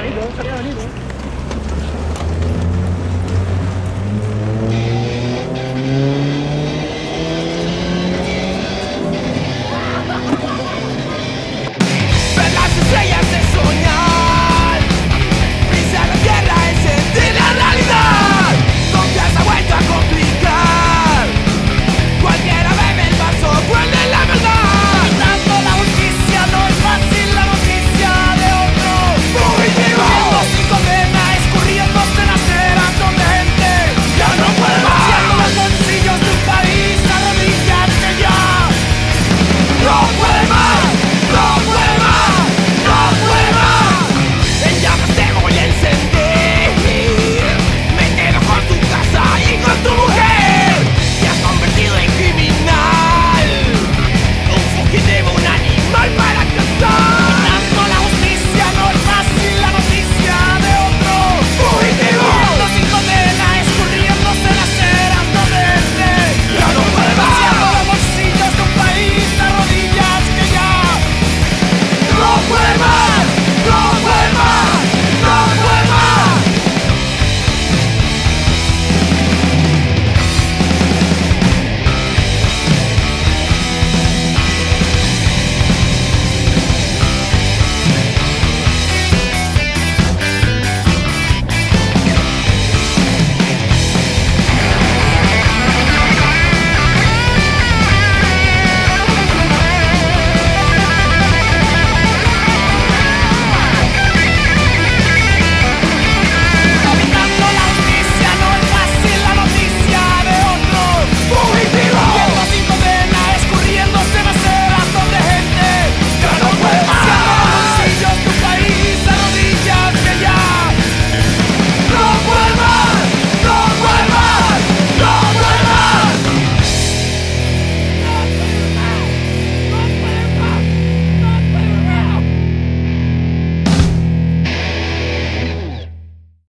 bonito, estaría bonito.